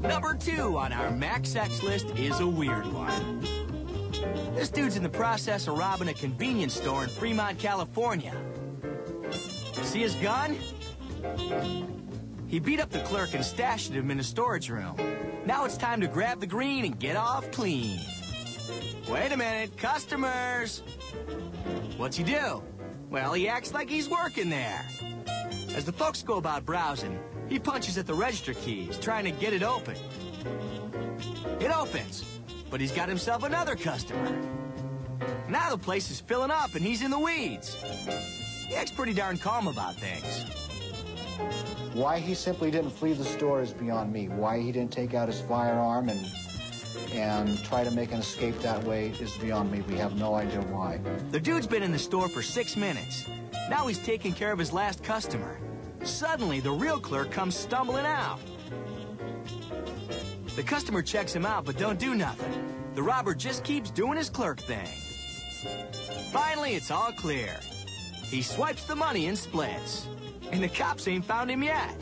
Number two on our Max X list is a weird one. This dude's in the process of robbing a convenience store in Fremont, California. See his gun? He beat up the clerk and stashed him in a storage room. Now it's time to grab the green and get off clean. Wait a minute, customers! What's he do? Well, he acts like he's working there. As the folks go about browsing, he punches at the register keys, trying to get it open. It opens, but he's got himself another customer. Now the place is filling up and he's in the weeds. He acts pretty darn calm about things. Why he simply didn't flee the store is beyond me. Why he didn't take out his firearm and and try to make an escape that way is beyond me. We have no idea why. The dude's been in the store for six minutes. Now he's taking care of his last customer. Suddenly, the real clerk comes stumbling out. The customer checks him out, but don't do nothing. The robber just keeps doing his clerk thing. Finally, it's all clear. He swipes the money and splits. And the cops ain't found him yet.